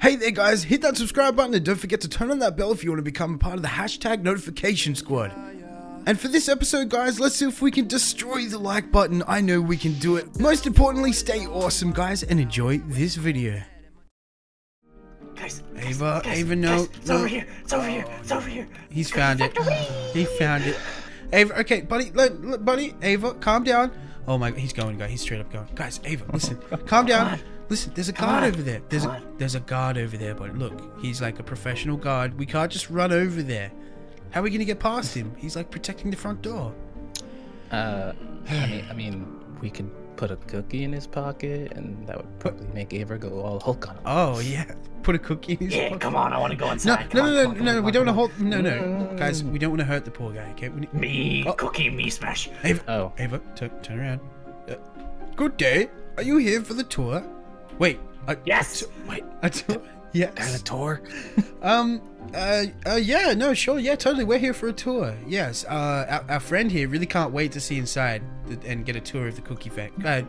Hey there guys, hit that subscribe button and don't forget to turn on that bell if you want to become a part of the hashtag notification squad. And for this episode guys, let's see if we can destroy the like button. I know we can do it. Most importantly, stay awesome guys and enjoy this video. Guys, Aver, guys, Aver, no, guys, it's no. over here. It's over here. It's over here. He's found it. He found it. Aver, okay, buddy, look, look, buddy, Aver, calm down. Oh my, he's going, guys. He's straight up going. Guys, Aver, listen, calm down. Listen, there's a guard over there. There's a there's a guard over there, but look, he's like a professional guard. We can't just run over there. How are we gonna get past him? He's like protecting the front door. Uh, I mean, I mean, we could put a cookie in his pocket, and that would probably make Aver go all Hulk on him. Oh yeah, put a cookie in his Yeah, pocket. come on. I want to go No, inside. no, Come on, no, come no, on, no, come we don't want to on. hold. No, no, guys, we don't want to hurt the poor guy. Okay, we need, Me, Oh. cookie, me smash. Ava, Oh. Ava, turn, turn around. Uh, good day. Are you here for the tour? Wait. A, Yes. a tou- wait. A tour? Yes. tour? Um. Uh. Uh. Yeah. No. Sure. Yeah. Totally. We're here for a tour. Yes. Uh. Our, our friend here really can't wait to see inside th- and get a tour of the cookie factory. Uh.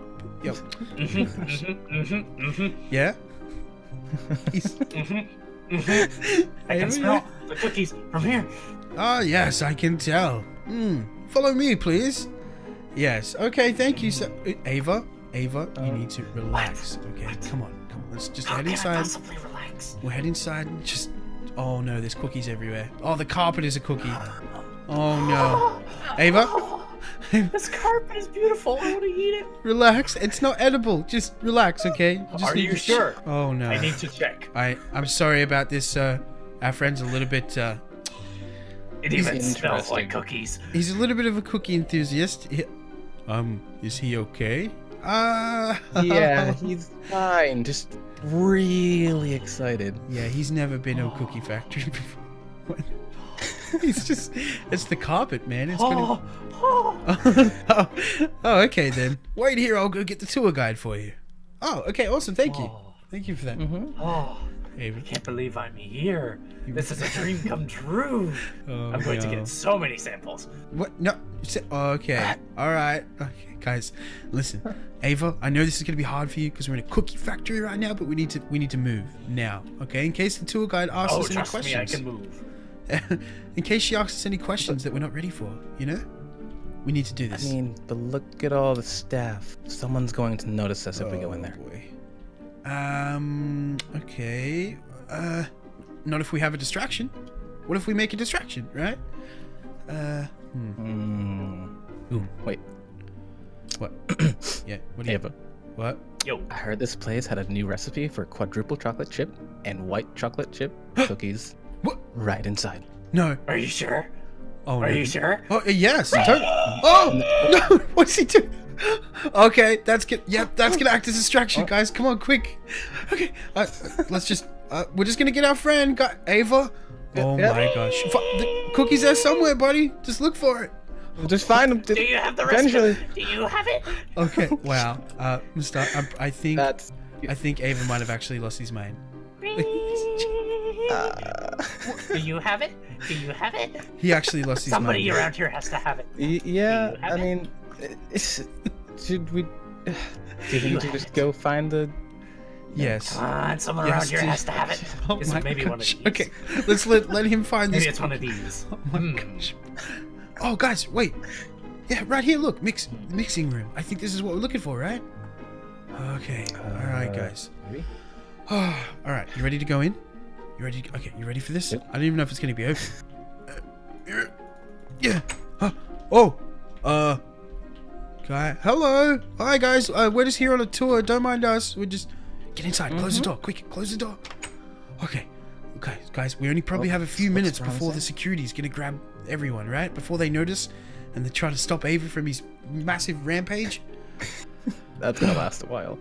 Yo. Mhm, mhm, mhm, mhm, Yeah. He's. mhm, mhm. I can smell the cookies from here. Ah. yes. I can tell. Hmm. Follow me, please. Yes. Okay. Thank you, sir. Uh, Aver. Aver. you Um, need to relax. Okay. Come on. Come on. Let's just How head can I inside. possibly relax? We'll head inside and just. Oh no, there's cookies everywhere. Oh, the carpet is a cookie. Oh no. Aver, This carpet is beautiful. I want to eat it. relax. It's not edible. Just relax, okay? Just Are need you to- sure? Oh no. I need to check. I I'm sorry about this. Uh, our friend's a little bit. Uh, It even smells like cookies. he's a little bit of a cookie enthusiast. He- um, is he okay? Uh yeah, he's fine. Just really excited. Yeah, he's never been to a cookie factory before. he's just. It's the carpet, man. It's gonna. Oh, oh. oh, oh, okay then. Wait here, I'll go get the tour guide for you. Oh, okay, awesome. Thank you. Oh. Thank you for that. Mm-hmm. Oh, oh. Aver. I can't believe I'm here. This is a dream come true. Oh, I'm going to get so many samples. What? No. s- Okay. Ah. All right. Okay, guys, listen. Aver, I know this is gonna be hard for you because we're in a cookie factory right now, but we need to we need to move now. Okay, in case the tour guide asks Oh, us any trust me, I can move. in case she asks us any questions that we're not ready for, you know, we need to do this. I mean, but look at all the staff. Someone's going to notice us if we go in there. Oh, boy. Um. Okay. Uh. Not if we have a distraction. What if we make a distraction, right? Uh. Hmm. Hmm. Ooh. Wait, What? yeah. What? Do you, Aver. what? Yo, I heard this place had a new recipe for quadruple chocolate chip and white chocolate chip cookies What? right inside. No. are you sure? Oh Are no. you sure? Oh yes. Don't- Oh no! What's he doing? Okay, that's good. Yep, that's gonna act as a distraction, guys. Come on, quick. Okay, uh, let's just. Uh, we're just gonna get our friend, got Aver. Oh Yeah. my gosh, F- the cookies there somewhere, buddy. Just look for it. We'll just find them. Do you have the Eventually. recipe? Do you have it? Okay. Wow. Uh, Mister, I, I think That's. I think Aver might have actually lost his mind. Uh, Do you have it? Do you have it? He actually lost his money. Somebody mind. around here has to have it. y- yeah, have I it? mean, it's, should we? Do you you need to just it? go find the? Yes. Come on, someone Yes, around here has to have it. Oh Is it my maybe one of gosh. these? Okay, let's let let him find Maybe this. it's one of these. Oh my Hmm. gosh. Oh, guys, wait. Yeah, right here. Look, mix mixing room. I think this is what we're looking for, right? Okay. All right, Uh, guys. maybe? all right, you ready to go in? You ready? Okay, you ready for this? Yep. I don't even know if it's gonna be open. Uh, yeah. Huh. Oh. Uh. Guy. Hello. Hi, guys. Uh, we're just here on a tour. Don't mind us. We're just get inside. Close the door. Quick. Close the door. Okay. Okay, guys. We only probably Oh, have a few minutes before the security's gonna grab everyone, right? Before they notice, and they try to stop Aver from his massive rampage. That's gonna last a while.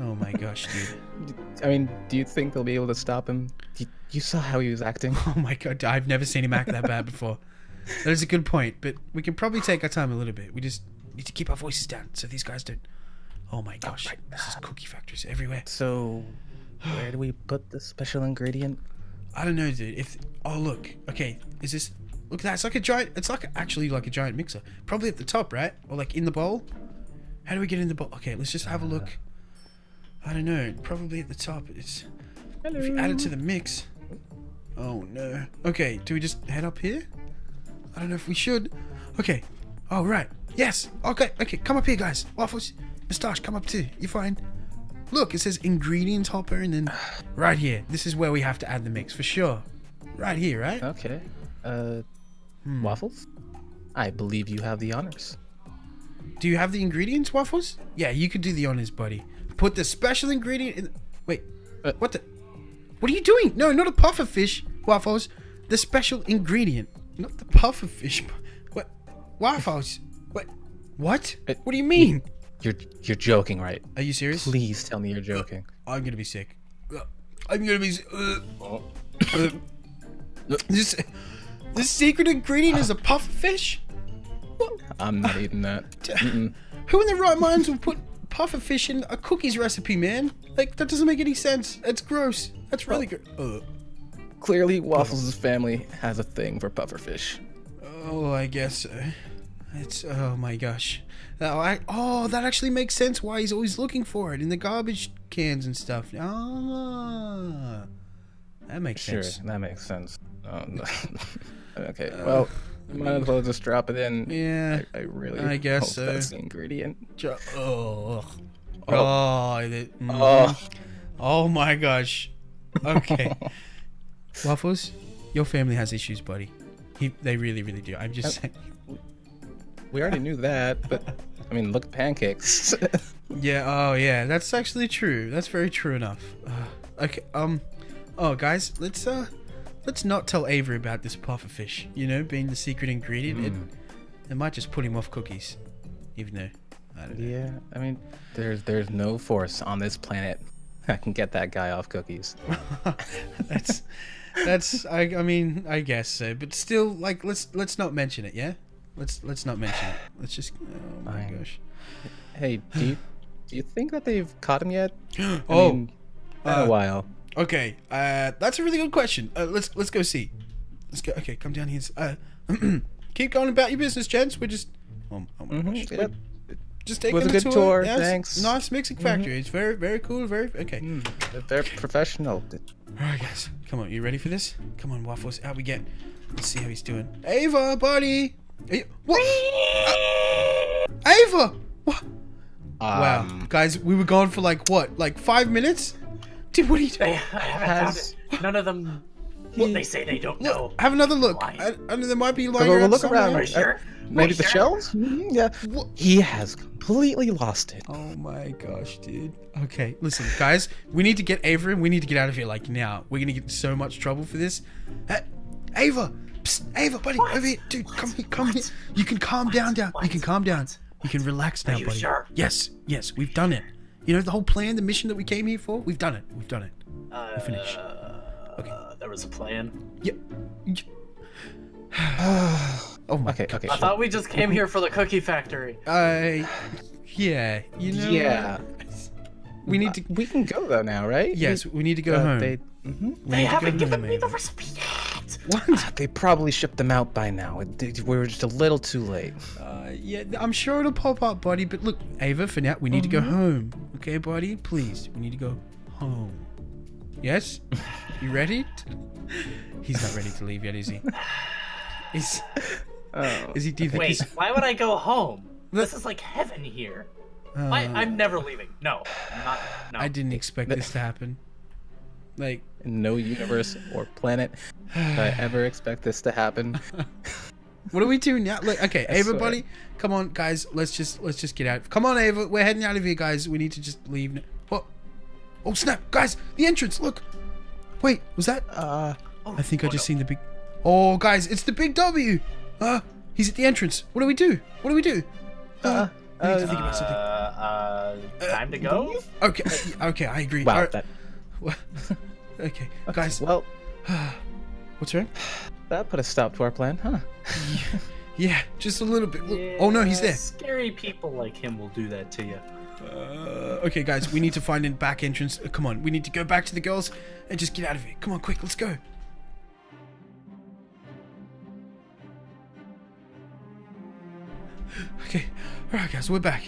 Oh my gosh, dude. I mean, do you think they'll be able to stop him? You, you saw how he was acting. Oh my god, I've never seen him act that bad before. That is a good point, but we can probably take our time a little bit. We just need to keep our voices down so these guys don't. Oh my gosh, this is cookie factories everywhere. So, where do we put the special ingredient? I don't know, dude. If oh look, okay, is this? Look at that. It's like a giant. It's like actually like a giant mixer. Probably at the top, right? Or like in the bowl. How do we get in the bowl? Okay, let's just have a look. I don't know. Probably at the top. It's if you add it to the mix. Oh no. Okay, do we just head up here? I don't know if we should. Okay. All right. Yes. Okay. Okay. Come up here, guys. Waffles, moustache, come up too. You're fine? Look, it says ingredients hopper, and then right here. This is where we have to add the mix for sure. Right here, right? Okay. Uh, waffles. I believe you have the honors. Do you have the ingredients, Waffles? Yeah, you could do the honors, buddy. Put the special ingredient in. Wait, Uh, what the? What are you doing? No, not a puffer fish, Waffles. The special ingredient, not the puffer fish. What? Waffles? What? What? Uh, What do you mean? You're you're joking, right? Are you serious? Please tell me you're joking. I'm gonna be sick. Uh, I'm gonna be. Uh, uh, this this secret ingredient is a puffer fish. I'm not eating that. Mm-mm. Who in their right minds would put puffer fish in a cookies recipe, man? Like that doesn't make any sense. That's gross. That's really gross. Uh, Clearly, Waffles' family has a thing for pufferfish. oh, I guess so. It's oh my gosh. Oh, oh, that actually makes sense. Why he's always looking for it in the garbage cans and stuff. Ah, that makes Sure, sense. that makes sense. Oh, no. okay, well, you might as well just drop it in. Yeah. I, I really I guess so. that's the ingredient. Jo- oh. Oh. Oh. Oh, oh my gosh. Okay. Waffles, your family has issues, buddy. He, they really, really do. I'm just saying. we already knew that, but I mean, look at pancakes. Yeah. Oh, yeah. That's actually true. That's very true enough. Uh, okay. Um. Oh, guys, let's uh, let's not tell Avery about this puffer fish. You know, being the secret ingredient. It, it might just put him off cookies. Even though, I don't know. yeah, I mean, there's there's no force on this planet that can get that guy off cookies. that's that's. I. I mean, I guess so. But still, like, let's let's not mention it. Yeah. Let's let's not mention it. Let's just. Oh my Fine. gosh. Hey, do you do you think that they've caught him yet? I Oh. mean, been uh, a while. Okay, uh, that's a really good question. Uh, let's let's go see. Let's go. Okay, come down here. Uh, keep going about your business, gents. We're just. Oh, oh my gosh. Mhm, yep. Just taking Was a a good tour. tour, Yes, thanks. Nice mixing factory. It's very very cool. Very okay. Mm, they're professional. All right, guys. Come on. You ready for this? Come on, waffles. Out we get. Let's see how he's doing. Aver, buddy. You- what? Uh, Aver. What? Wow, Um, guys, we were gone for like what? Like five minutes? Dude, what are you They doing? haven't Has- found it. None of them. What they say they don't know. Have another look. I, I mean, there might be lying Go- go around look around. Are you sure? Maybe Are the you sure? shelves? Mhm, Yeah. What? He has completely lost it. Oh my gosh, dude. Okay, listen, guys, we need to get Aver and we need to get out of here like now. We're gonna get in so much trouble for this. Hey, Aver! Psst, Aver, buddy, over here. Dude, come here, come here. You can calm down, down. You can calm down. You can relax now, you buddy. sure? Yes, yes, we've done it. You know the whole plan, the mission that we came here for? We've done it. We've done it. Uh, finish. Okay. there was a plan. Yep. Yep. oh my Okay, okay. I thought we just came here for the cookie factory. I yeah, you know Yeah. We need to We can go though now, right? Yes, we need to go Uh, home. They. They need to go haven't home, given me the recipe yet. What? They probably shipped them out by now. We were just a little too late. Yeah, I'm sure it'll pop up, buddy. But look, Aver, for now, we need to go home. Okay, buddy? Please, we need to go home. Yes? You ready? He's not ready to leave yet, is he? Is, Oh. is he? Do you think Wait, he's? why would I go home? This is like heaven here. I, Uh, I'm never leaving. No, I'm not. No. I didn't expect this to happen. Like, In no universe or planet did I ever expect this to happen. what are we doing now? Look, okay, Aver, swear. buddy, come on, guys. Let's just let's just get out. Come on, Aver, we're heading out of here, guys. We need to just leave. n- What? Oh snap, guys! The entrance. Look. Wait, was that? Uh, Oh, I think I oh, just no. seen the big. Oh, guys, it's the big W. Uh, he's at the entrance. What do we do? What do we do? Uh, we need to think about something. Uh, uh, time to go. Okay, uh, okay, I agree. wow. Alright, That, okay, guys, well, what's wrong? That put a stop to our plan, huh? Yeah, just a little bit. Look- Oh no, he's there. Scary people like him will do that to you. Uh, okay, guys, we need to find a back entrance. Uh, come on, we need to go back to the girls and just get out of here. Come on, quick, let's go. Okay, all right, guys, we're back.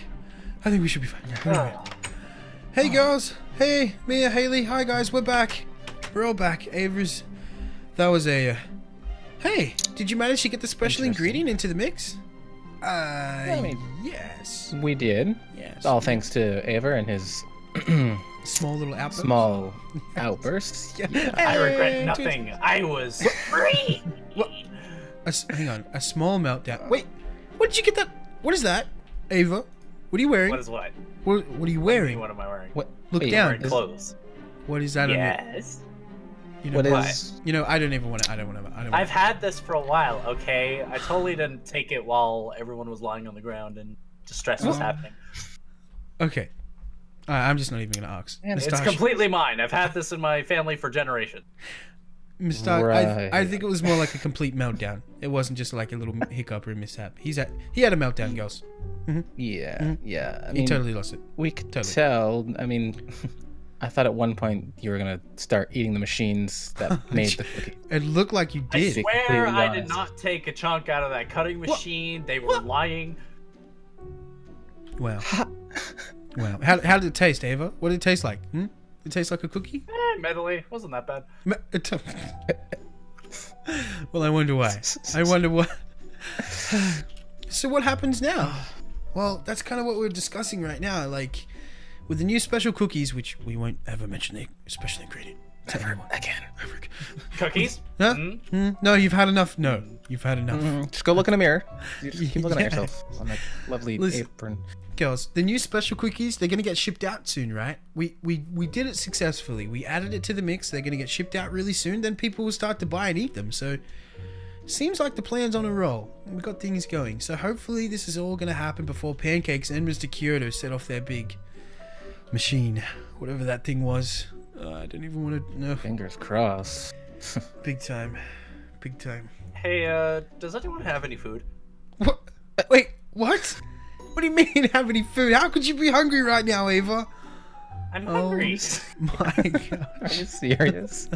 I think we should be fine. All right. Hey, girls. Hey, Mia, Haley. Hi, guys. We're back. we're all back. Avery's. That was a. Uh, hey, did you manage to get the special ingredient into the mix? Uh, I mean- yes. We did. Yes. All thanks to Aver and his small little outburst. small outbursts. Yeah. I regret nothing. I was free. A s- hang on, a small meltdown. Wait, What did you get that? What is that, Aver? What are you wearing? What is what? What, what are you wearing? What am I wearing? What? Look wait, down. Wearing clothes. What is that? on your- Yes. You know What what? is? You know, I don't even want to. I don't want to. I don't. I've had this for a while. Okay, I totally didn't take it while everyone was lying on the ground and distress was Oh. happening. okay. Uh, I'm just not even gonna ask. Man, it's It's completely mine. I've had this in my family for generations. Moustache, I, I think it was more like a complete meltdown. It wasn't just like a little hiccup or mishap. He's at. He had a meltdown, girls. Yeah, yeah. I He mean, totally lost it. we could totally. tell. I mean, I thought at one point you were gonna start eating the machines that made the cookie. It looked like you did. be swear completely I did not take a chunk out of that cutting machine. They were lying. Well, wow. How, how did it taste, Aver? What did it taste like? Hmm? It tastes like a cookie? Eh, medley wasn't that bad. Me- it t- well, I wonder why. I wonder why. so what happens now? Well, that's kind of what we're discussing right now. Like, with the new special cookies, which we won't ever mention the special ingredient to anyone. Again. Ever again. Cookies? Huh? Mm? Hmm? No, you've had enough. No, you've had enough. Mm, Just go look in the mirror. You just keep looking Yeah. at yourself on that lovely Listen. apron. Girls, the new special cookies, they're gonna get shipped out soon, right? We we we did it successfully. We added it to the mix. They're gonna get shipped out really soon. Then people will start to buy and eat them. So seems like the plan's on a roll. We've got things going. So hopefully this is all gonna happen before Pancakes and Mr. Kyoto set off their big machine, whatever that thing was. Uh, I don't even want to know. Fingers crossed. Big time, big time. Hey, uh, does anyone have any food? What? Wait, what? What do you mean have any food? How could you be hungry right now, Aver? I'm Oh. hungry. My God. Are you serious?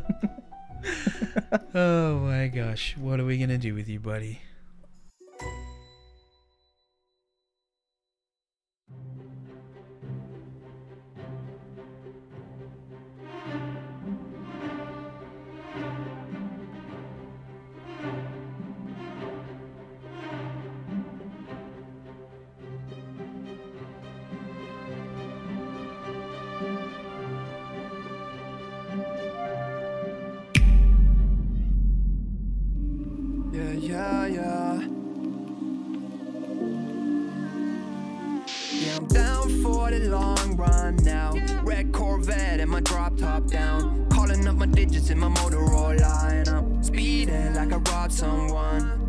Oh my gosh, what are we gonna do with you, buddy? Yeah, yeah, yeah. I'm down for the long run now. Red Corvette and my drop top down. Calling up my digits in my Motorola. And I'm speeding like I robbed someone.